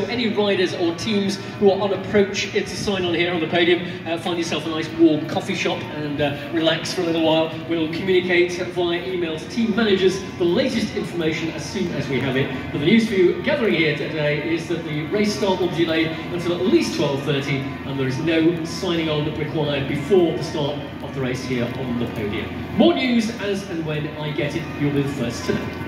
Any riders or teams who are on approach it's a sign on here on the podium, uh, find yourself a nice warm coffee shop and uh, relax for a little while. We'll communicate via email to team managers the latest information as soon as we have it. But the news for you gathering here today is that the race start will be delayed until at least 12.30 and there is no signing on required before the start of the race here on the podium. More news as and when I get it, you'll be the first to know.